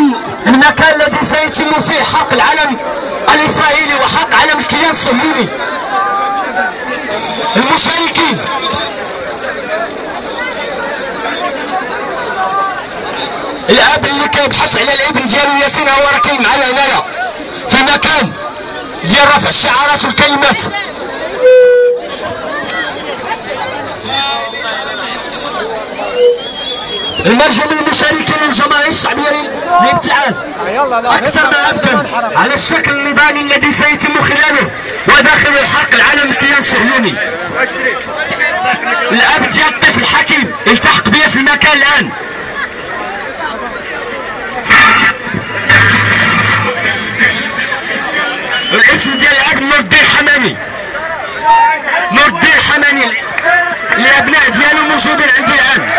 عن المكان الذي سيتم فيه حق العلم الإسرائيلي وحق علم الكيان الصهيوني. المشاركين. الآب اللي كيبحث على الإبن ديالو ياسين هو راه كاين معنا هنايا في مكان ديال رفع الشعارات والكلمات. المرجو من المشاركين الجماهير الشعبية للابتعاد. أكثر ما أمكن. على الشكل النضالي الذي سيتم خلاله وداخل الحق العالم الكيان الصهيوني الاب ديال الطفل حكيم التحق بي في المكان الآن. الاسم ديال الأب نور الدين حمامي نور الدين حمامي الأبناء ديالو موجودين عندي الآن.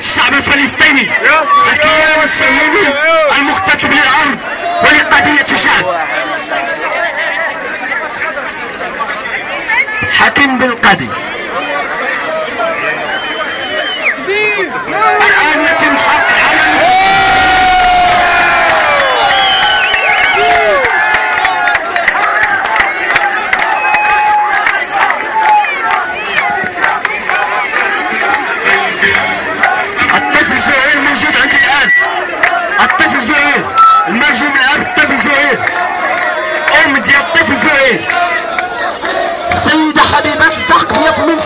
الشعب الفلسطيني. الكيان الصهيوني المغتصب للأرض ولقضية الشعب. حكيم بن قاضي الطفل زهير موجود عندي الآن. الطفل زهير المرجو من عبد الطفل زهير أم ديال الطفل زهير سيدة حبيبة التحقيق من